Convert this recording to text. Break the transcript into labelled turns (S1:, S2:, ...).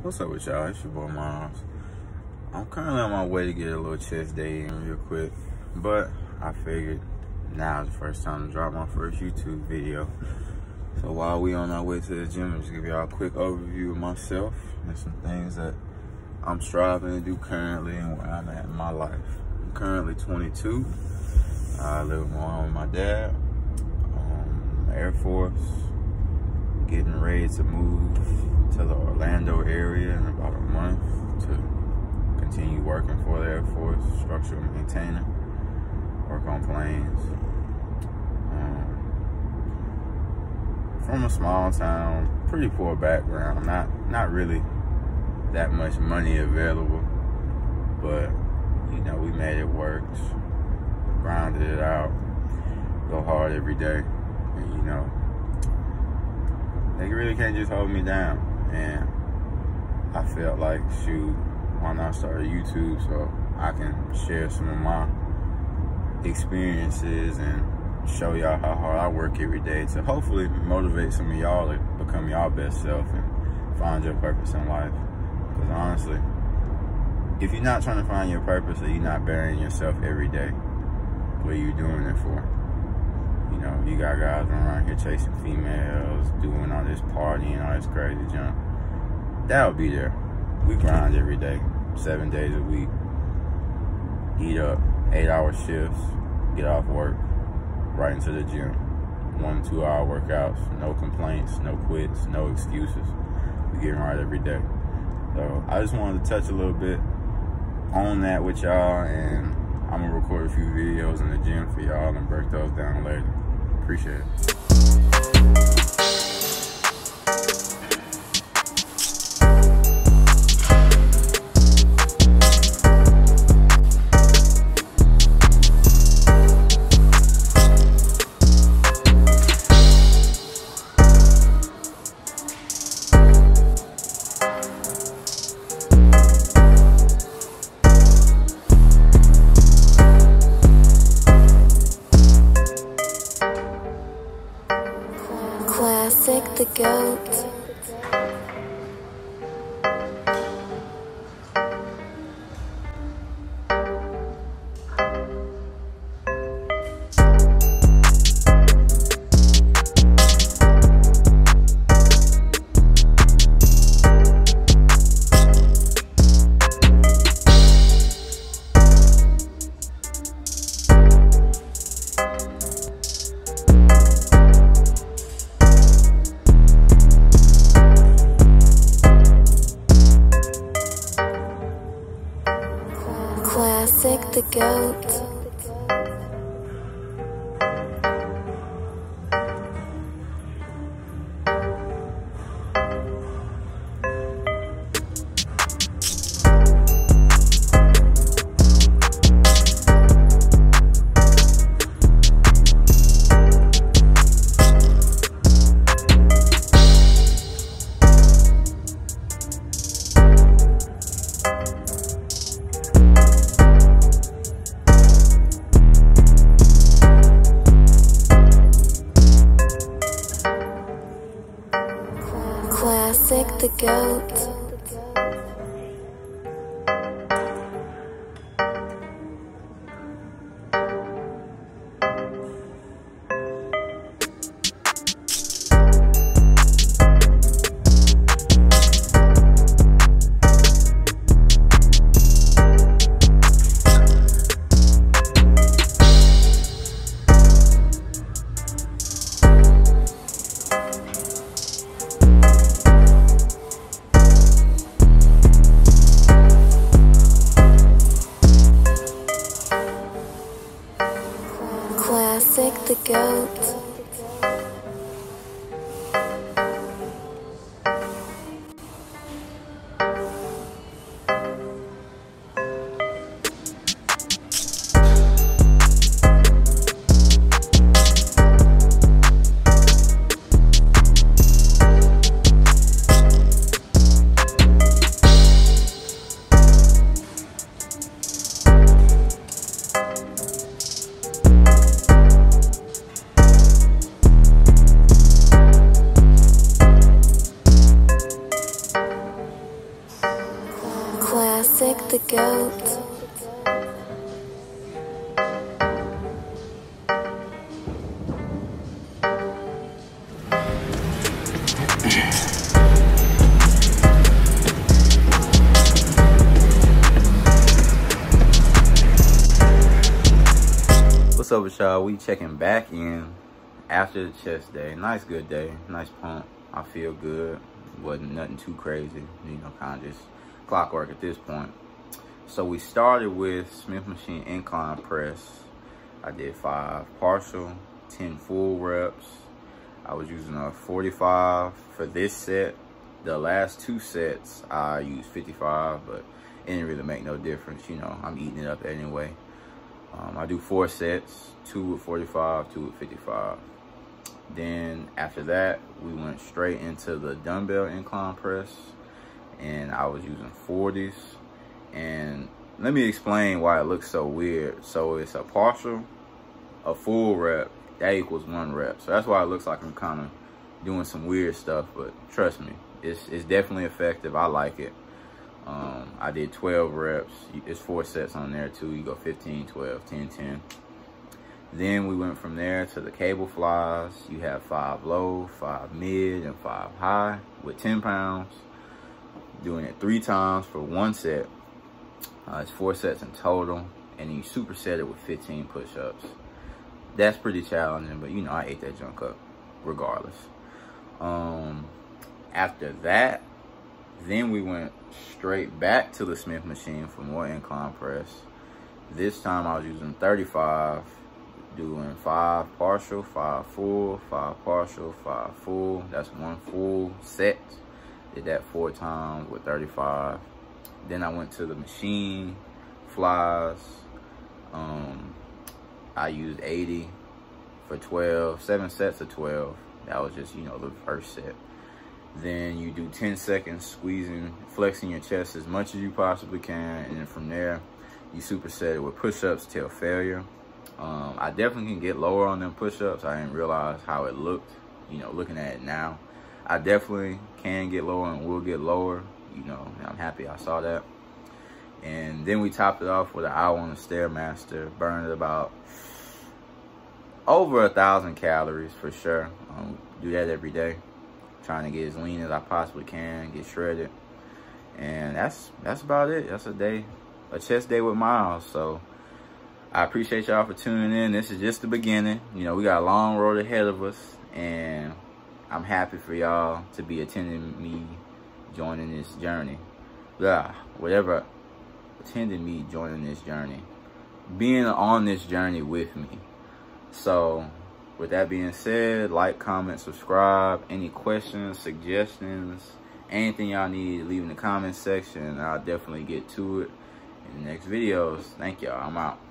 S1: What's up with y'all? It's your boy Myles. I'm currently on my way to get a little chest day in real quick, but I figured now is the first time to drop my first YouTube video. So while we on our way to the gym, I'll just give y'all a quick overview of myself and some things that I'm striving to do currently and where I'm at in my life. I'm currently 22. I live with my my dad. Um, Air Force, getting ready to move to the Orlando area in about a month to continue working for the Air Force, structural maintainer, work on planes. Um, from a small town, pretty poor background, not not really that much money available, but you know, we made it work, grinded it out, go hard every day, and you know, they really can't just hold me down. And I felt like, shoot, why not start a YouTube so I can share some of my experiences and show y'all how hard I work every day to hopefully motivate some of y'all to become y'all best self and find your purpose in life. Because honestly, if you're not trying to find your purpose or you're not burying yourself every day, what are you doing it for? You know, you got guys around here chasing females, doing all this partying, all this crazy junk. That'll be there. We grind every day, seven days a week. Eat up, eight hour shifts, get off work, right into the gym. One, two hour workouts, no complaints, no quits, no excuses. We getting right every day. So I just wanted to touch a little bit on that with y'all and I'm gonna record a few videos in the gym for y'all and break those down later. Appreciate it.
S2: Classic
S1: What's up with y'all? We checking back in after the chest day. Nice good day. Nice pump. I feel good. Wasn't nothing too crazy. You know, kind of just clockwork at this point. So we started with Smith Machine incline press. I did five partial, 10 full reps. I was using a 45 for this set. The last two sets, I used 55, but it didn't really make no difference. You know, I'm eating it up anyway. Um, I do four sets, two with 45, two with 55. Then after that, we went straight into the dumbbell incline press and I was using 40s. And let me explain why it looks so weird. So it's a partial, a full rep, that equals one rep. So that's why it looks like I'm kind of doing some weird stuff, but trust me, it's, it's definitely effective. I like it. Um, I did 12 reps. It's four sets on there too. You go 15, 12, 10, 10. Then we went from there to the cable flies. You have five low, five mid, and five high with 10 pounds. Doing it three times for one set. Uh, it's four sets in total. And you superset it with 15 push-ups. That's pretty challenging, but you know, I ate that junk up regardless. Um, after that, then we went straight back to the Smith machine for more incline press. This time I was using 35, doing five partial, five full, five partial, five full. That's one full set. Did that four times with 35. Then I went to the machine, flies. Um, I used 80 for 12, seven sets of 12. That was just, you know, the first set. Then you do 10 seconds squeezing, flexing your chest as much as you possibly can. And then from there, you superset it with push-ups till failure. Um, I definitely can get lower on them push-ups. I didn't realize how it looked, you know, looking at it now. I definitely can get lower and will get lower, you know, I'm happy I saw that. And then we topped it off with an hour on the Stairmaster, burned about over a thousand calories for sure. Um, do that every day trying to get as lean as I possibly can, get shredded. And that's that's about it. That's a day, a chest day with Myles. So I appreciate y'all for tuning in. This is just the beginning. You know, we got a long road ahead of us. And I'm happy for y'all to be attending me joining this journey. Yeah, whatever, attending me joining this journey. Being on this journey with me. So with that being said, like, comment, subscribe. Any questions, suggestions, anything y'all need, leave in the comment section. I'll definitely get to it in the next videos. Thank y'all. I'm out.